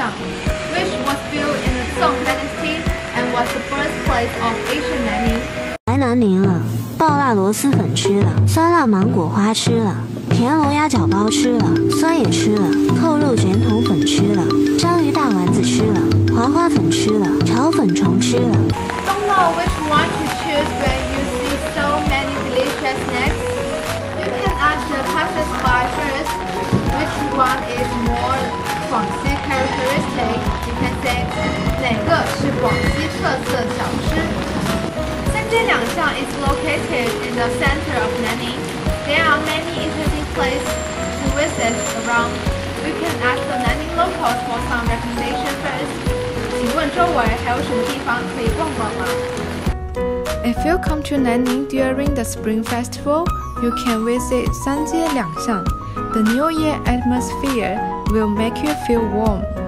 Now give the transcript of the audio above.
which was built in the Song Dynasty and was the birthplace of ancient Nanning. 来南宁了，爆辣螺蛳粉吃了，酸辣芒果花吃了，田螺鸭脚包吃了，酸也吃了，扣肉卷筒粉吃了，章鱼大丸子吃了，滑花粉吃了，炒粉虫吃了。 Don't know which one to choose when you see so many delicious snacks? You can ask the passersby first which one is more Guangxi characteristic. You can say 哪个是广西特色小吃？三街两巷 is located in the center of Nanning. There are many interesting places to visit around. We can ask the Nanning locals for some recommendation first. 请问周围还有什么地方可以逛逛吗？If you come to Nanning during the Spring Festival, you can visit 三街两巷. the New Year atmosphere will make you feel warm.